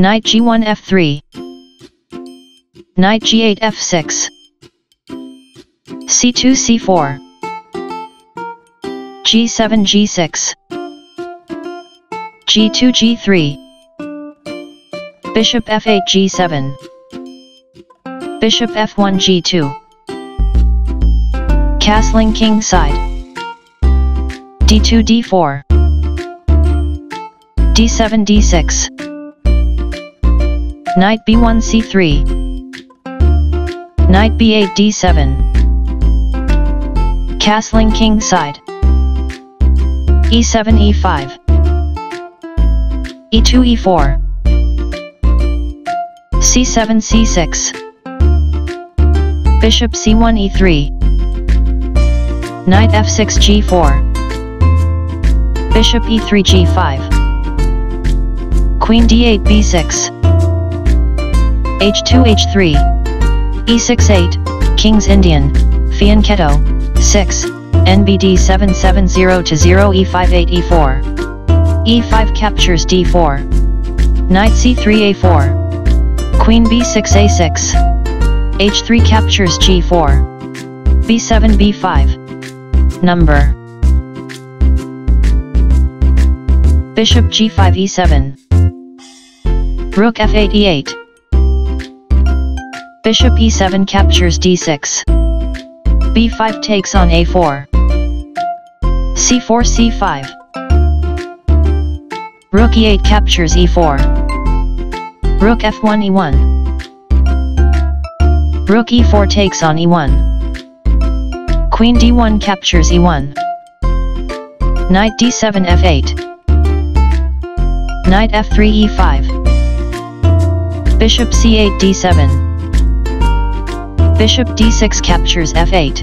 Knight g1 f3. Knight g8 f6. c2 c4. g7 g6. g2 g3. Bishop f8 g7. Bishop f1 g2. Castling king side. d2 d4. d7 d6. Knight b1 c3. Knight b8 d7. Castling king side. e7 e5. e2 e4. c7 c6. Bishop c1 e3. Knight f6 g4. Bishop e3 g5. Queen d8 b6. H2 H3 E6 8 Kings Indian. Fianchetto 6 NBD 770 to 0 E5 8 E4 E5 captures D4 Knight C3 A4 Queen B6 A6 H3 captures G4 B7 B5 Number. Bishop G5 E7 Rook F8 E8 Bishop e7 captures d6. b5 takes on a4. c4 c5. Rook e8 captures e4. Rook f1 e1. Rook e4 takes on e1. Queen d1 captures e1. Knight d7 f8. Knight f3 e5. Bishop c8 d7. Bishop d6 captures f8.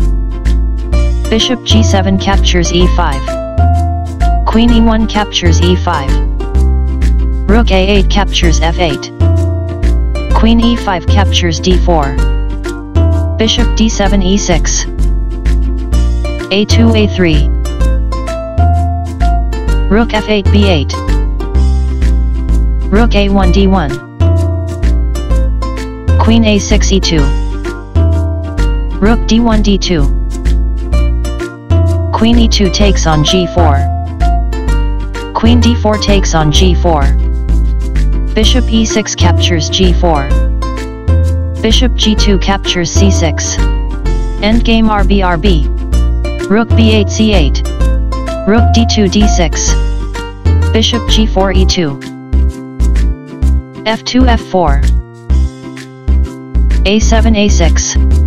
Bishop g7 captures e5. Queen e1 captures e5. Rook a8 captures f8. Queen e5 captures d4. Bishop d7 e6. a2 a3. Rook f8 b8. Rook a1 d1. Queen a6 e2. Rook d1 d2. Queen e2 takes on g4. Queen d4 takes on g4. Bishop e6 captures g4. Bishop g2 captures c6. Endgame RBRB. Rook b8 c8. Rook d2 d6. Bishop g4 e2. f2 f4. a7 a6.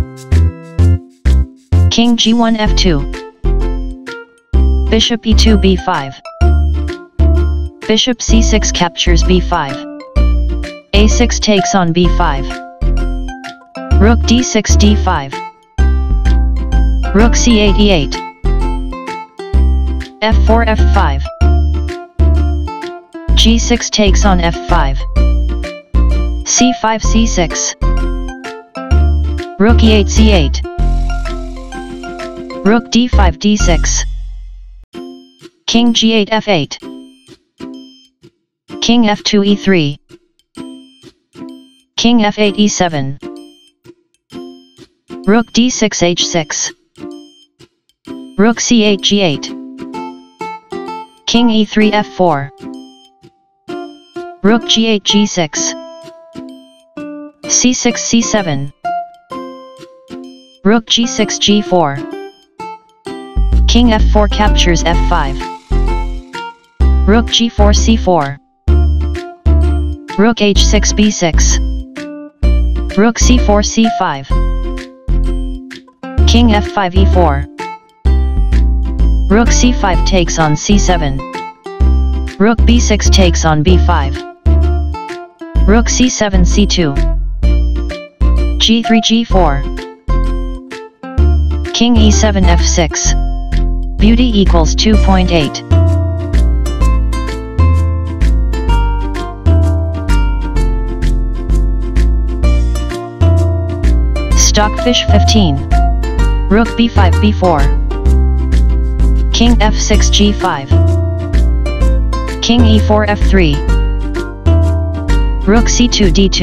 King g1 f2. Bishop e2 b5. Bishop c6 captures b5. a6 takes on b5. Rook d6 d5. Rook c8 e8. f4 f5. g6 takes on f5. c5 c6. Rook e8 c8. Rook d5 d6. King g8 f8. King f2 e3. King f8 e7. Rook d6 h6. Rook c8 g8. King e3 f4. Rook g8 g6. c6 c7. Rook g6 g4. King f4 captures f5. Rook g4 c4. Rook h6 b6. Rook c4 c5. King f5 e4. Rook c5 takes on c7. Rook b6 takes on b5. Rook c7 c2. g3 g4. King e7 f6. Beauty equals 2.8. Stockfish 15. Rook b5 b4. King f6 g5. King e4 f3. Rook c2 d2.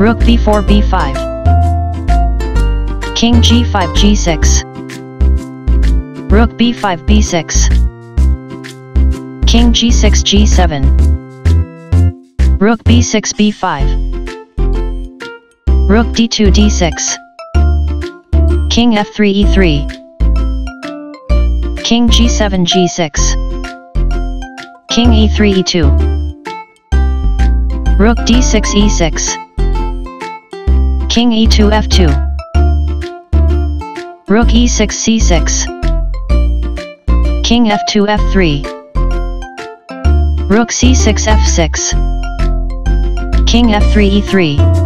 Rook b4 b5. King g5 g6. Rook b5 b6. King g6 g7. Rook b6 b5. Rook d2 d6. King f3 e3. King g7 g6. King e3 e2. Rook d6 e6. King e2 f2. Rook e6 c6. King f2 f3. Rook c6 f6. King f3 e3.